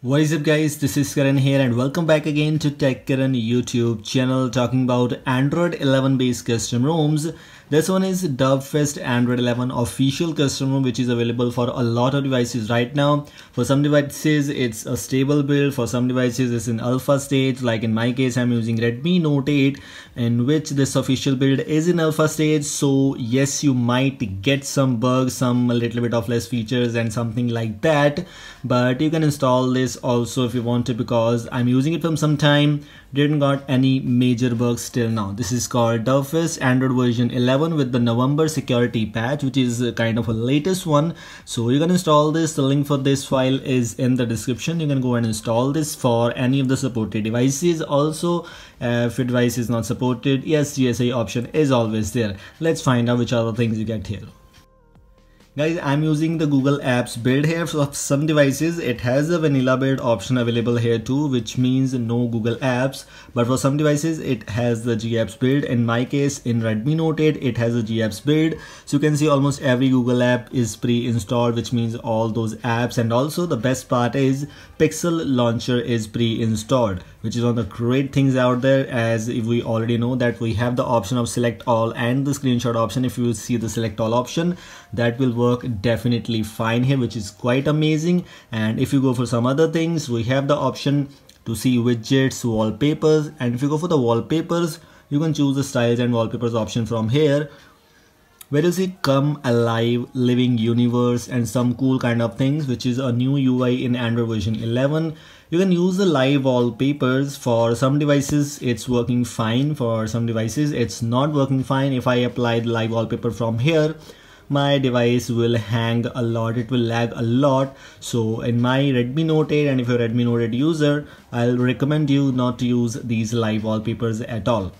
What is up guys, this is Karan here and welcome back again to Tech Karan YouTube channel talking about Android 11 based custom ROMs this one is Derpfest Android 11 official custom ROM which is available for a lot of devices right now. For some devices it's a stable build, for some devices it's in alpha stage. Like in my case I'm using Redmi Note 8 in which this official build is in alpha stage. So yes you might get some bugs, some a little bit of less features and something like that. But you can install this also if you want to because I'm using it from some time didn't got any major bugs till now. This is called Derpfest Android version 11 with the November security patch which is kind of a latest one. So you can install this. The link for this file is in the description. You can go and install this for any of the supported devices. Also if your device is not supported, yes GSI option is always there. Let's find out which other things you get here guys i'm using the google apps build here for some devices. It has a vanilla build option available here too which means no google apps. But for some devices it has the gapps build. In my case in redmi note 8 it has a gapps build. So you can see almost every google app is pre-installed which means all those apps. And also the best part is pixel launcher is pre-installed which is one of the great things out there. As if we already know that we have the option of select all and the screenshot option. If you see the select all option that will work definitely fine here which is quite amazing. And if you go for some other things we have the option to see widgets wallpapers. And if you go for the wallpapers you can choose the styles and wallpapers option from here where you see come alive living universe and some cool kind of things which is a new UI in Android version 11 you can use the live wallpapers for some devices. It's working fine for some devices. It's not working fine if I apply the live wallpaper from here my device will hang a lot it will lag a lot. So in my redmi note 8 and if you're a redmi note 8 user i'll recommend you not to use these live wallpapers at all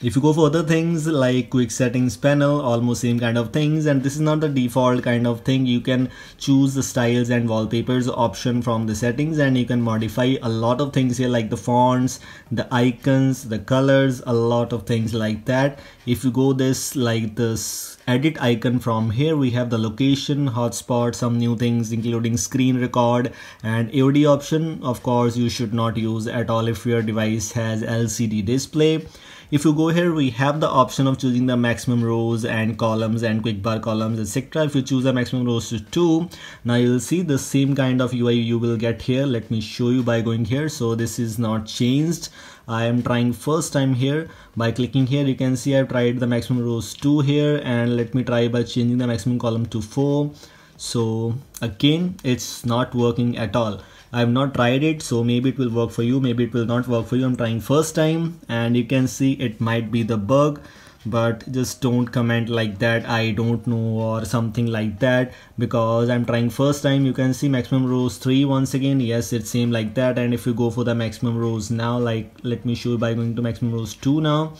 if you go for other things like quick settings panel almost same kind of things and this is not the default kind of thing. You can choose the styles and wallpapers option from the settings and you can modify a lot of things here like the fonts the icons the colors a lot of things like that. If you go this like this edit icon from here we have the location hotspot some new things including screen record and AOD option. Of course you should not use at all if your device has LCD display if you go here we have the option of choosing the maximum rows and columns and quick bar columns etc if you choose the maximum rows to 2 now you'll see the same kind of UI you will get here. Let me show you by going here. So this is not changed. I am trying first time here. By clicking here you can see I've tried the maximum rows 2 here and let me try by changing the maximum column to 4 so again it's not working at all. I have not tried it so maybe it will work for you maybe it will not work for you. I'm trying first time and you can see it might be the bug but just don't comment like that I don't know or something like that because I'm trying first time. You can see maximum rows 3 once again. Yes it same like that and if you go for the maximum rows now like let me show you by going to maximum rows 2 now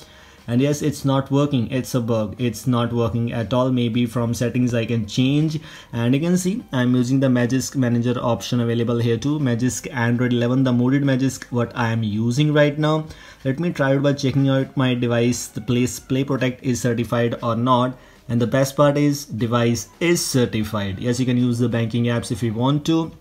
and yes it's not working. It's a bug. It's not working at all. Maybe from settings I can change. And you can see I'm using the Magisk manager option available here too. Magisk Android 11 the modded Magisk what I am using right now. Let me try it by checking out my device the place play protect is certified or not. And the best part is device is certified. Yes you can use the banking apps if you want to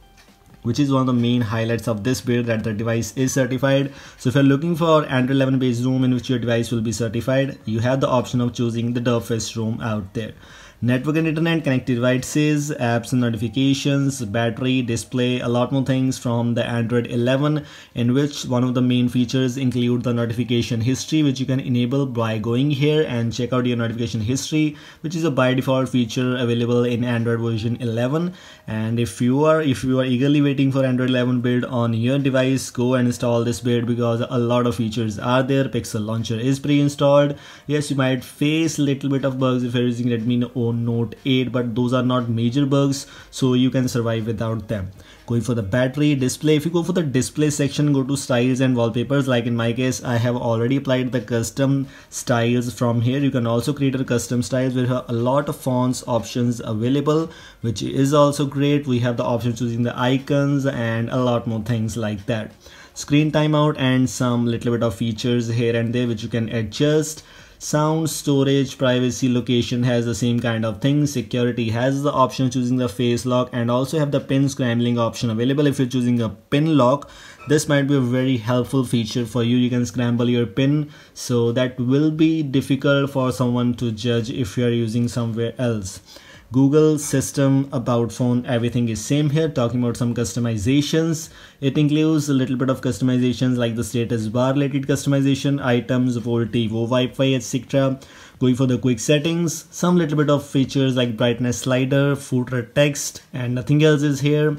which is one of the main highlights of this build that the device is certified. So if you're looking for Android 11 based ROM in which your device will be certified, you have the option of choosing the Derpfest ROM out there network and internet, connected devices, apps and notifications, battery, display, a lot more things from the Android 11 in which one of the main features include the notification history which you can enable by going here and check out your notification history which is a by default feature available in Android version 11 and if you are if you are eagerly waiting for Android 11 build on your device go and install this build because a lot of features are there. Pixel launcher is pre-installed. Yes you might face little bit of bugs if you're using Redmi Note 8 but those are not major bugs so you can survive without them. Going for the battery display. If you go for the display section go to styles and wallpapers. Like in my case I have already applied the custom styles from here. You can also create a custom styles with a lot of fonts options available which is also great. We have the option choosing the icons and a lot more things like that. Screen timeout and some little bit of features here and there which you can adjust sound storage privacy location has the same kind of thing. Security has the option choosing the face lock and also have the pin scrambling option available. If you're choosing a pin lock this might be a very helpful feature for you. You can scramble your pin so that will be difficult for someone to judge if you are using somewhere else Google system about phone everything is same here. Talking about some customizations it includes a little bit of customizations like the status bar related customization items VoLTE Wi-Fi etc going for the quick settings some little bit of features like brightness slider footer text and nothing else is here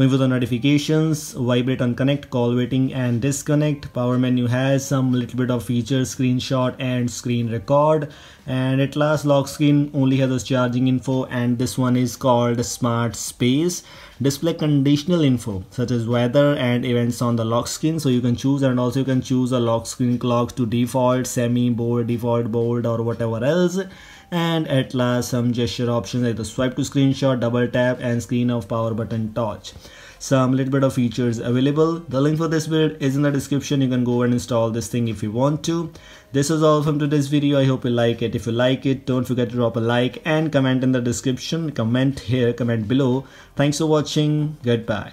going for the notifications vibrate on connect call waiting and disconnect. Power menu has some little bit of features screenshot and screen record. And at last lock screen only has a charging info and this one is called smart space. Display conditional info such as weather and events on the lock screen. So you can choose and also you can choose a lock screen clock to default semi bold default bold or whatever else and at last some gesture options like the swipe to screenshot double tap and screen of power button touch some little bit of features available. The link for this build is in the description. You can go and install this thing if you want to. This is all from today's video. I hope you like it. If you like it don't forget to drop a like and comment in the description. Comment here comment below. Thanks for watching. Goodbye